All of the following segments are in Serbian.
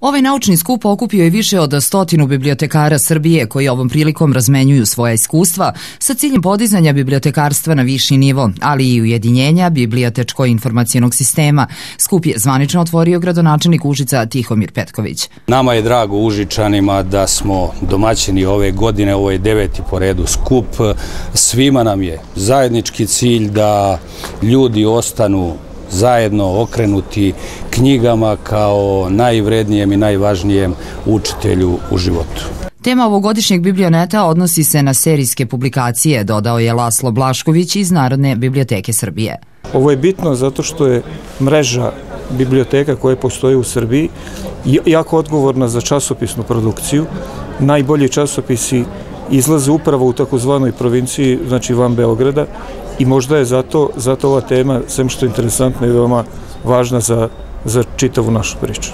Ovaj naučni skup okupio je više od stotinu bibliotekara Srbije koji ovom prilikom razmenjuju svoja iskustva sa ciljem podizanja bibliotekarstva na viši nivo, ali i ujedinjenja bibliotečko-informacijenog sistema. Skup je zvanično otvorio gradonačelnik Užica Tihomir Petković. Nama je drago Užičanima da smo domaćeni ove godine, ovo je deveti po redu skup. Svima nam je zajednički cilj da ljudi ostanu zajedno okrenuti knjigama kao najvrednijem i najvažnijem učitelju u životu. Tema ovogodišnjeg biblioneta odnosi se na serijske publikacije, dodao je Laslo Blašković iz Narodne biblioteke Srbije. Ovo je bitno zato što je mreža biblioteka koje postoje u Srbiji jako odgovorna za časopisnu produkciju. Najbolji časopisi izlaze upravo u takozvanoj provinciji, znači van Beograda, i možda je zato, zato ova tema, sem što je interesantna i veoma važna za, za čitavu našu priču.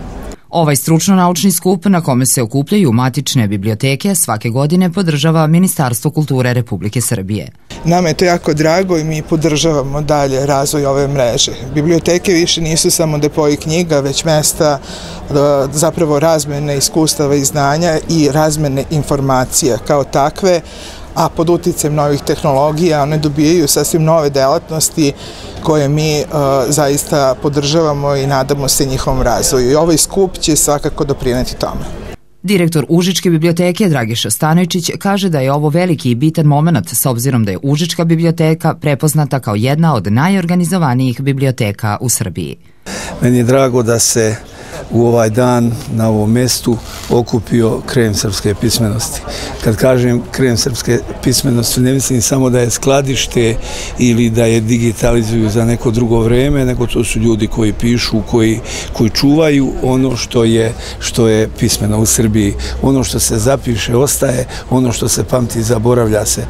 Ovaj stručno-naučni skup na kome se okupljaju matične biblioteke svake godine podržava Ministarstvo kulture Republike Srbije. Nama je to jako drago i mi podržavamo dalje razvoj ove mreže. Biblioteke više nisu samo depoji knjiga, već mesta zapravo razmene iskustava i znanja i razmene informacija kao takve, a pod uticajem novih tehnologija one dobijaju sasvim nove delatnosti koje mi uh, zaista podržavamo i nadamo se njihovom razvoju. I ovaj skup će svakako doprineti tome. Direktor Užičke biblioteke Dragiša Stanojčić kaže da je ovo veliki i bitan moment s obzirom da je Užička biblioteka prepoznata kao jedna od najorganizovanijih biblioteka u Srbiji. Meni je drago da se u ovaj dan na ovom mestu okupio krem srpske pismenosti. Kad kažem krem srpske pismenosti, ne mislim samo da je skladište ili da je digitalizuju za neko drugo vreme, nego to su ljudi koji pišu, koji, koji čuvaju ono što je, što je pismeno u Srbiji. Ono što se zapiše ostaje, ono što se pamti zaboravlja se.